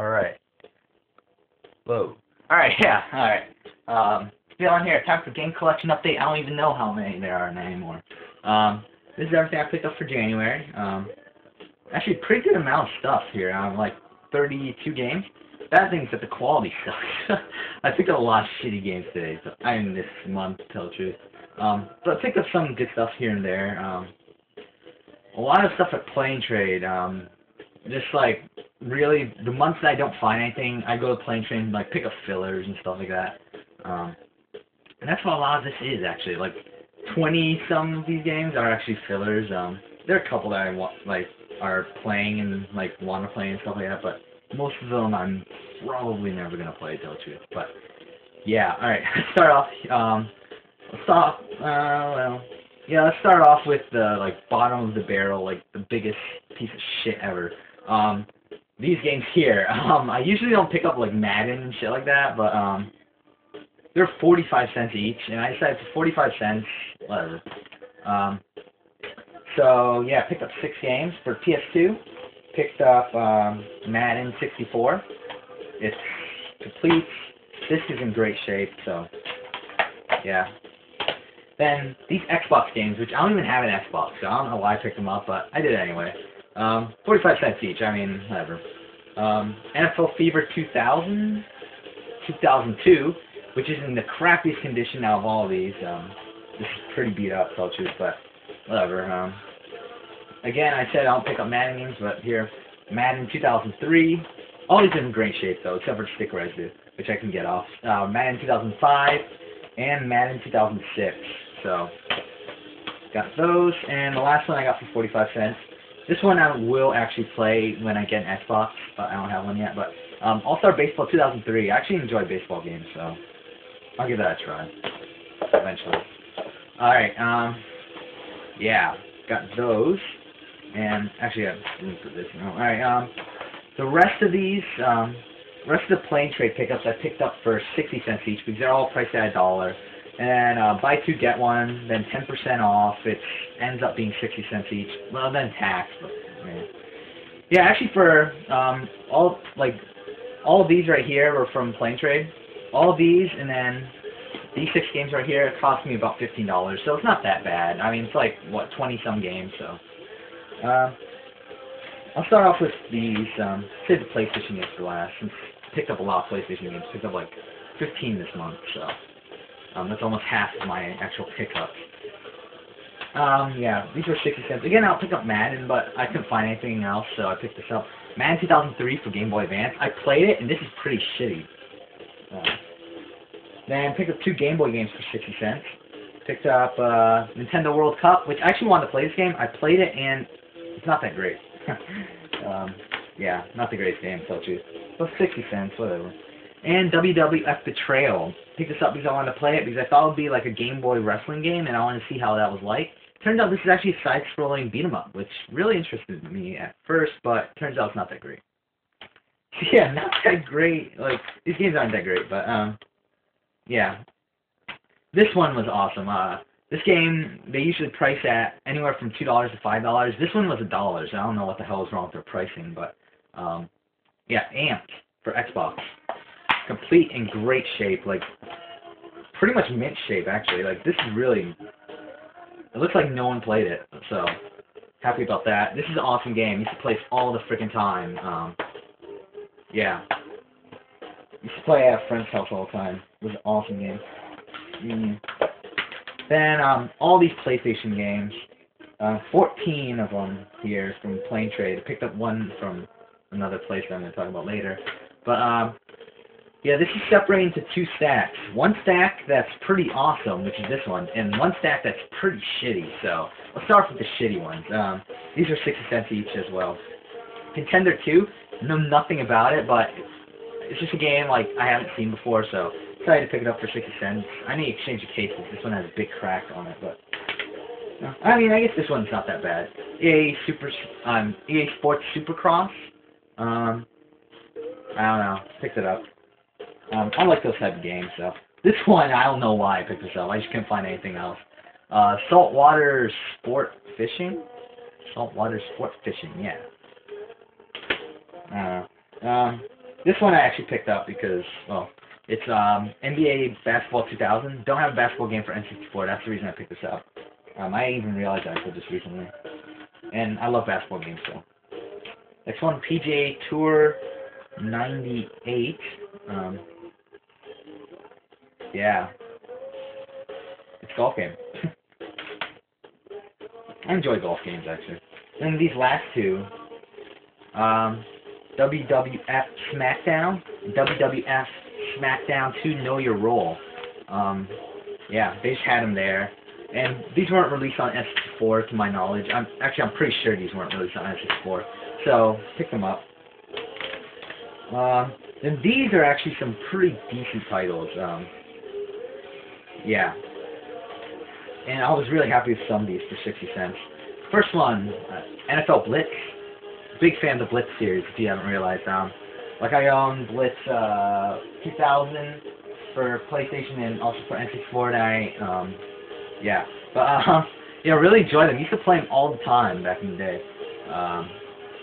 Alright. Whoa. Alright, yeah, alright. Um, still on here, time for game collection update. I don't even know how many there are anymore. Um, this is everything I picked up for January. Um, actually, pretty good amount of stuff here. Um, like 32 games. Bad thing is that the quality sucks. I picked up a lot of shitty games today, so I mean this month, to tell the truth. Um, but I picked up some good stuff here and there. Um, a lot of stuff at Play and Trade. Um, just like really the months that I don't find anything, I go to Play and Trade and like pick up fillers and stuff like that. Um, and that's what a lot of this is actually. Like 20 some of these games are actually fillers. Um, there are a couple that I want like are playing and like want to play and stuff like that, but most of them I'm probably never gonna play tell the. But yeah, all right. Let's start off. Um, let's start. Uh, well, yeah. Let's start off with the like bottom of the barrel, like the biggest piece of shit ever. Um, these games here. Um, I usually don't pick up like Madden and shit like that, but um, they're 45 cents each, and I decided for 45 cents, whatever. Um, so yeah, picked up six games for PS2. Picked up um, Madden 64. It's complete. This is in great shape, so yeah. Then these Xbox games, which I don't even have an Xbox, so I don't know why I picked them up, but I did it anyway. Um, 45 cents each. I mean, whatever. Um, NFL Fever 2000, 2002, which is in the crappiest condition out of all of these. Um, this is pretty beat up, so I'll choose, but whatever. Um, again, I said I don't pick up Madden games, but here, Madden 2003. All these are in great shape, though, except for stick residue, which I can get off. Uh, Madden 2005 and Madden 2006. So, got those. And the last one I got for 45 cents. This one I will actually play when I get an Xbox, but I don't have one yet. But um, All-Star Baseball 2003. I actually enjoy baseball games, so I'll give that a try eventually. All right. Um, yeah, got those. And actually, I didn't put this. No. All right. Um, the rest of these, um, rest of the Play and Trade pickups, I picked up for 60 cents each because they're all priced at a dollar. And uh, buy two get one, then 10% off. It ends up being 60 cents each. Well, then tax. But, yeah. yeah, actually, for um, all like all of these right here were from Play Trade. All of these, and then these six games right here cost me about fifteen dollars, so it's not that bad. I mean, it's like what twenty some games, so. Uh, I'll start off with these. Um, save the PlayStation games for last. Since I picked up a lot of PlayStation games, picked up like 15 this month, so um, that's almost half of my actual pickups. Um, yeah, these were 60 cents. Again, I'll pick up Madden, but I couldn't find anything else, so I picked this up. Madden 2003 for Game Boy Advance. I played it, and this is pretty shitty. Uh, then picked up two Game Boy games for 60 cents. Picked up uh, Nintendo World Cup, which I actually wanted to play this game. I played it, and it's not that great. um, yeah, not the greatest game, so truth. But 60 cents, whatever. And WWF Betrayal. Picked this up because I wanted to play it, because I thought it would be like a Game Boy wrestling game, and I wanted to see how that was like. Turns out this is actually a side-scrolling beat-em-up, which really interested me at first, but turns out it's not that great. yeah, not that great. Like, these games aren't that great, but, um, yeah. This one was awesome. Uh, this game, they usually price at anywhere from $2 to $5. This one was a dollar, so I don't know what the hell is wrong with their pricing, but, um, yeah, Amped for Xbox. Complete in great shape, like, pretty much mint shape, actually. Like, this is really, it looks like no one played it, so, happy about that. This is an awesome game. Used to play it all the freaking time. Um, yeah. Used to play at a friend's house all the time. It was an awesome game. Mm. Then um, all these PlayStation games, uh, 14 of them here from Play and Trade. I picked up one from another place that I'm going to talk about later. But um, yeah, this is separated into two stacks. One stack that's pretty awesome, which is this one, and one stack that's pretty shitty. So let's start with the shitty ones. Um, these are 60 cents each as well. Contender 2, know nothing about it, but it's just a game like I haven't seen before, so decided to pick it up for 60 cents. I need to exchange the cases. This one has a big crack on it, but I mean, I guess this one's not that bad. EA Super, um, EA Sports Supercross. Um, I don't know. Picked it up. Um, I like those type of games, so this one I don't know why I picked this up. I just couldn't find anything else. Uh, saltwater sport fishing. Saltwater sport fishing, yeah. Uh, um, This one I actually picked up because, well, it's um, NBA Basketball 2000. Don't have a basketball game for N64. That's the reason I picked this up. Um, I even realized that until just recently. And I love basketball games, so. Next one, PGA Tour 98. Um, yeah. It's golf game. I enjoy golf games, actually. And these last two, um, WWF SmackDown, WWF SmackDown 2 Know Your Role. Um, yeah, they just had them there. And these weren't released on S4 to my knowledge. I'm Actually, I'm pretty sure these weren't released on S4. So, pick them up. Um, and these are actually some pretty decent titles. Um, yeah. And I was really happy with some of these for 60 cents. First one, uh, NFL Blitz. Big fan of the Blitz series, if you haven't realized. Um, like I own Blitz uh, 2000 for PlayStation and also for N64, and I, um, yeah. But, uh, yeah, really enjoy them. used to play them all the time back in the day. Um,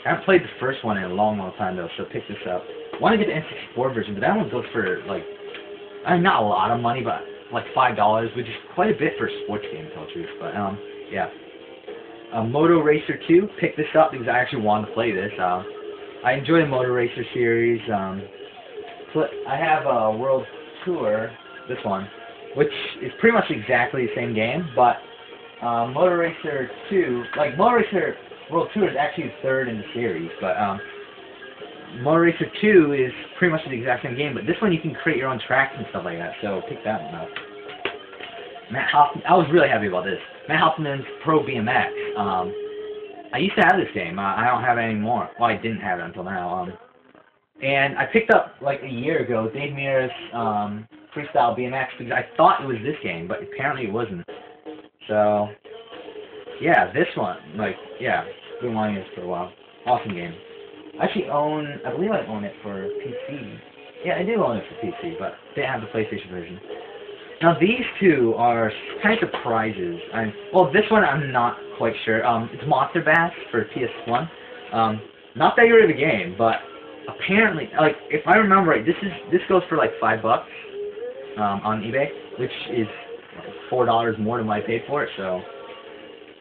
I haven't played the first one in a long, long time, though, so pick this up. want to get the N64 version, but that one goes for, like, I mean, not a lot of money, but like $5, which is quite a bit for a sports game, to tell the truth. But, um, yeah. Uh, Moto Racer 2, pick this up because I actually wanted to play this. Uh, I enjoy the Moto Racer series. Um, I have a World Tour, this one, which is pretty much exactly the same game, but uh, Motor Racer 2, like Motor Racer World Tour is actually the third in the series, but um, Motor Racer 2 is pretty much the exact same game, but this one you can create your own tracks and stuff like that, so pick that one up. Matt Hoffman, I was really happy about this. Matt Hoffman's Pro BMX. Um, I used to have this game. Uh, I don't have it anymore. Well, I didn't have it until now. Um, and I picked up like a year ago Dave Mirra's um, Freestyle BMX because I thought it was this game, but apparently it wasn't. So, yeah, this one, like, yeah, been wanting this for a while. Awesome game. I actually own, I believe I own it for PC. Yeah, I do own it for PC, but they have the PlayStation version. Now these two are kind of surprises. I'm, well, this one I'm not quite sure. Um, it's Monster Bash for PS1. Um, not that great of a game, but apparently, like if I remember right, this is this goes for like five bucks um, on eBay, which is four dollars more than what I paid for it. So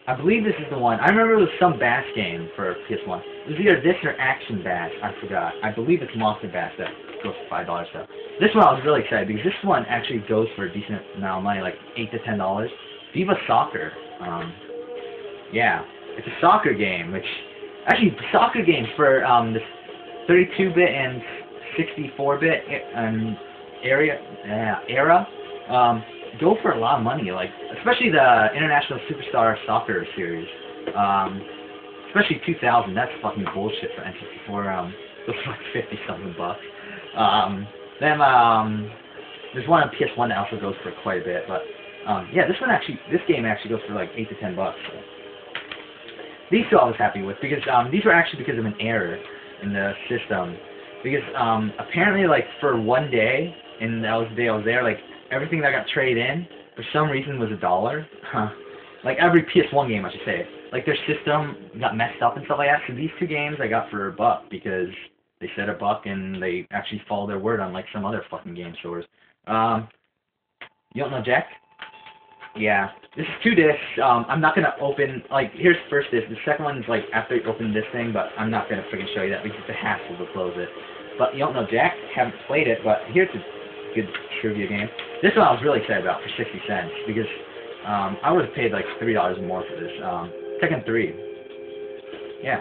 I believe this is the one. I remember it was some Bash game for PS1. It was either this or Action Bash. I forgot. I believe it's Monster Bash that goes for five dollars. So this one I was really excited because this one actually goes for a decent amount of money, like eight to ten dollars. Viva Soccer. Um, yeah, it's a soccer game, which actually soccer games for um, this 32-bit and 64-bit um, area uh, era um, go for a lot of money. Like especially the International Superstar Soccer series. Um, especially 2000. That's fucking bullshit for N64. Um, those like 50 something bucks. Um, then um, there's one on PS1 that also goes for quite a bit, but um, yeah, this one actually, this game actually goes for like eight to ten bucks. So. These two I was happy with because um, these were actually because of an error in the system. Because um, apparently, like for one day, and that was the day I was there, like everything that got traded in for some reason was a dollar. Huh. Like every PS1 game, I should say. Like their system got messed up and stuff like that. So these two games I got for a buck because they said a buck and they actually follow their word unlike some other fucking game stores. Um, you don't know Jack? Yeah. This is two discs. Um, I'm not gonna open like here's the first disc. The second one is like after you open this thing, but I'm not gonna freaking show you that because it's a hassle to close it. But you don't know Jack? Haven't played it, but here's a good trivia game. This one I was really excited about for 60 cents because um, I would have paid like three dollars more for this. Um, Tekken 3. Yeah.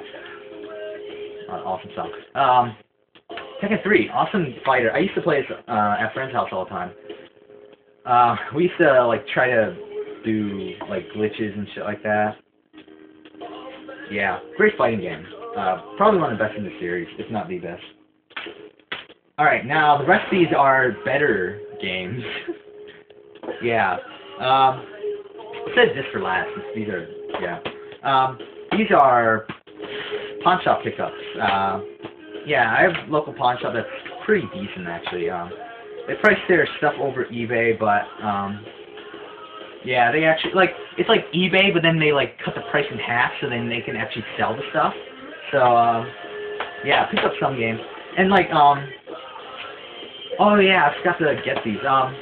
Awesome stuff. Um, Tekken 3, awesome fighter. I used to play this uh, at friend's house all the time. Uh, we used to like try to do like glitches and shit like that. Yeah, great fighting game. Uh, probably one of the best in the series, if not the best. Alright, now the rest of these are better games. yeah. Um, I said this for last. These are, yeah. Um, these are pawn shop pickups. Uh, yeah, I have local pawn shop that's pretty decent actually. Um, they price their stuff over eBay, but um, yeah, they actually like it's like eBay, but then they like cut the price in half so then they can actually sell the stuff. So um, yeah, pick up some games and like um, Oh yeah, I forgot to get these. Um,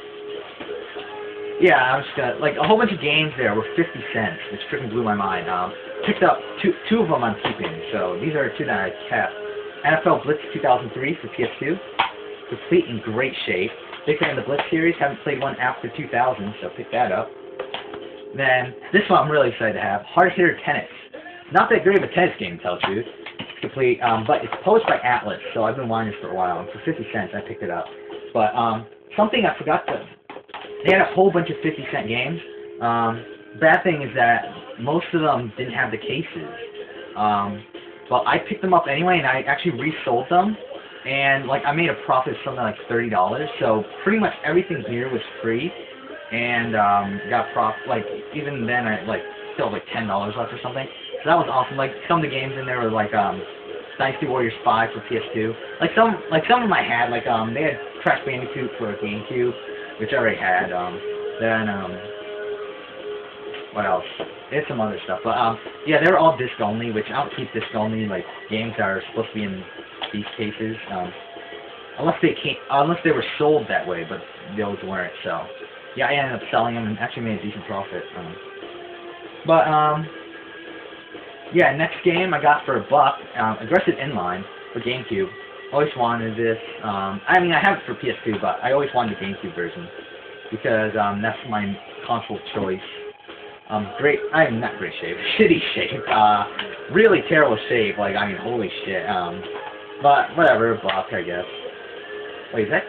yeah, I was gonna like a whole bunch of games there were 50 cents, which freaking blew my mind. Um, picked up two two of them I'm keeping, so these are two that I kept. NFL Blitz 2003 for PS2, complete in great shape. Big fan of the Blitz series. Haven't played one after 2000, so pick that up. Then this one I'm really excited to have. Hard Hitter Tennis. Not that great of a tennis game, to tell the truth. It's complete, um, but it's published by Atlus, so I've been wanting this for a while. And for 50 cents, I picked it up. But um, something I forgot to they had a whole bunch of 50 cent games. Um, bad thing is that most of them didn't have the cases. Um, but I picked them up anyway, and I actually resold them. And like I made a profit of something like thirty dollars. So pretty much everything here was free, and um, got prof. Like even then, I like still like ten dollars left or something. So that was awesome. Like some of the games in there were like um, Dynasty Warriors 5 for PS2. Like some like some of them I had. Like um, they had Crash Bandicoot for GameCube which I already had. Um, then um, what else? There's some other stuff, but um, yeah, they're all disc only, which I don't keep disc only like games that are supposed to be in these cases. Um, unless they came, unless they were sold that way, but those weren't. So yeah, I ended up selling them and actually made a decent profit. Um, but um, yeah, next game I got for a buck, um, Aggressive Inline for GameCube always wanted this. Um, I mean, I have it for PS2, but I always wanted the GameCube version because um, that's my console choice. Um, great, I mean, not great shape, shitty shape, uh, really terrible shape, like, I mean, holy shit, um, but whatever, block, I guess. Wait, is that,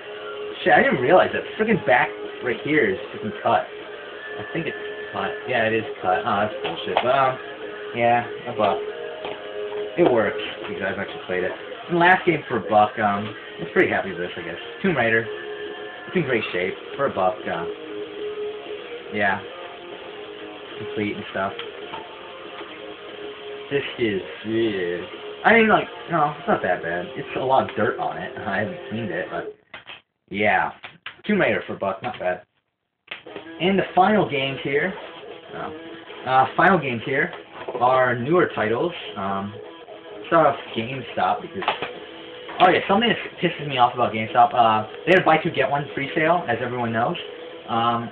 shit, I didn't realize that freaking back right here is freaking cut. I think it's cut, yeah, it is cut, oh, that's bullshit, but, um, yeah, buck. It works, because I've actually played it last game for a buck, um, I was pretty happy with this, I guess. Tomb Raider. It's in great shape for a buck. Uh, yeah. Complete and stuff. This is, yeah. I mean, like, no, it's not that bad. It's a lot of dirt on it. I haven't cleaned it, but yeah. Tomb Raider for a buck, not bad. And the final games here, uh, uh, final games here are newer titles. Um, start off GameStop because oh yeah, something that pisses me off about GameStop. Uh, they had a buy two get one free sale, as everyone knows. Um,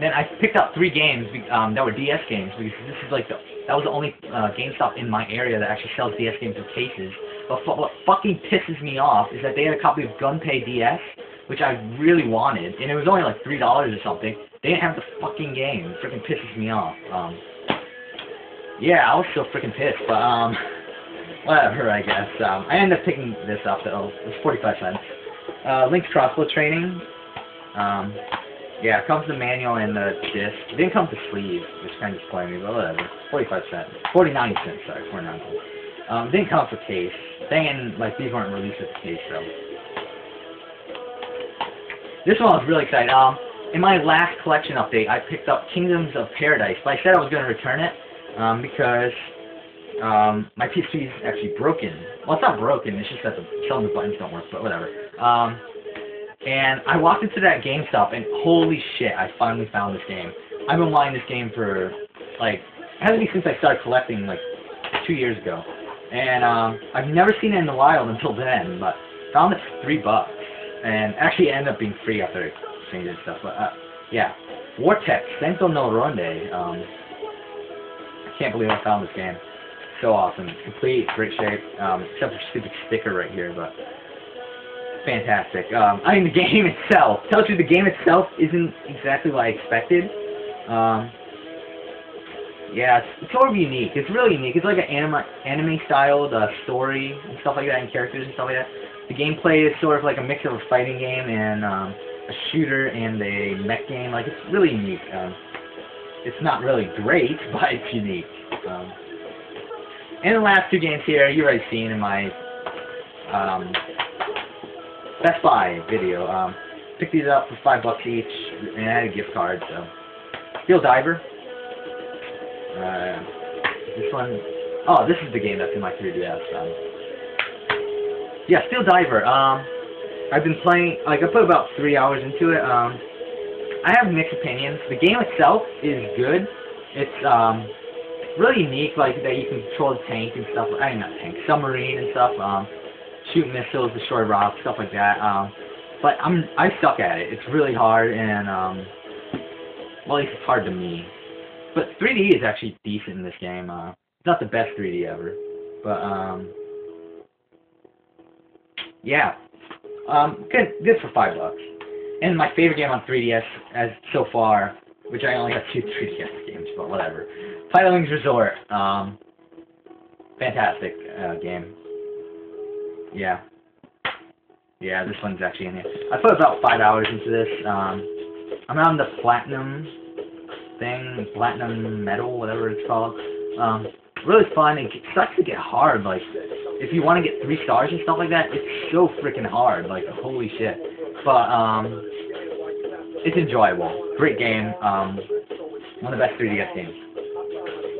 then I picked up three games um, that were DS games because this is like the that was the only uh, GameStop in my area that actually sells DS games in cases. But what fucking pisses me off is that they had a copy of Gunpey DS, which I really wanted, and it was only like three dollars or something. They didn't have the fucking game. It freaking pisses me off. Um, yeah, I was so freaking pissed, but um. whatever, I guess. Um, I ended up picking this up, though. It was 45 cents. Uh, Link's crossbow training. Um, yeah, it comes the manual and the disc. It didn't come to sleeve, which kind of disappointed me, but whatever. 45 cents. 49 cents, sorry, 49 cents. Um, didn't come with a case. Dang, like, these weren't released with the case, so. This one I was really excited. Um, in my last collection update, I picked up Kingdoms of Paradise, but I said I was going to return it, um, because um, my PSP is actually broken. Well, it's not broken. It's just that the, some of the buttons don't work, but whatever. Um, and I walked into that GameStop, and holy shit, I finally found this game. I've been wanting this game for, like, it hasn't been since I started collecting, like, two years ago. And um, I've never seen it in the wild until then, but found it for three bucks. And actually it ended up being free after I changed and stuff. But, uh, yeah. Wartech, Senko no Ronde. Um, I can't believe I found this game so awesome. It's complete, great shape, um, except for stupid sticker right here, but fantastic. Um, I mean, the game itself, tells you the game itself isn't exactly what I expected. Um, yeah, it's, it's sort of unique. It's really unique. It's like an anime, anime-styled uh, story and stuff like that, and characters and stuff like that. The gameplay is sort of like a mix of a fighting game and um, a shooter and a mech game. Like, it's really unique. Um, it's not really great, but it's unique. Um, and the last two games here, you already seen in my um, Best Buy video. Um, picked these up for five bucks each, and I had a gift card, so. Steel Diver. Uh, this one, oh, this is the game that's in my 3DS. Um, yeah, Steel Diver. Um, I've been playing, like, I put about three hours into it. Um, I have mixed opinions. The game itself is good. It's, um, really unique, like that you can control the tank and stuff. I mean, not tank, submarine and stuff. Um, shoot missiles, destroy rocks, stuff like that. Um, but I'm I suck at it. It's really hard, and um, well, at least it's hard to me. But 3D is actually decent in this game. Uh, it's not the best 3D ever, but um, yeah, um, good good for five bucks. And my favorite game on 3DS as so far, which I only have two 3DS games, but whatever. Pilotwings Resort. Um, fantastic uh, game. Yeah. Yeah, this one's actually in here. I put about five hours into this. Um, I'm on the platinum thing, platinum medal, whatever it's called. Um, really fun. It starts to get hard. Like, if you want to get three stars and stuff like that, it's so freaking hard. Like, holy shit. But um, it's enjoyable. Great game. Um, one of the best 3DS games.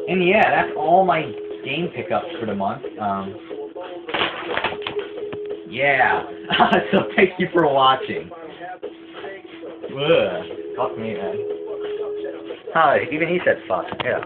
And yeah, that's all my game pickups for the month. Um, yeah. so thank you for watching. Ugh. Fuck me, man. Hi, even he said fuck. Yeah.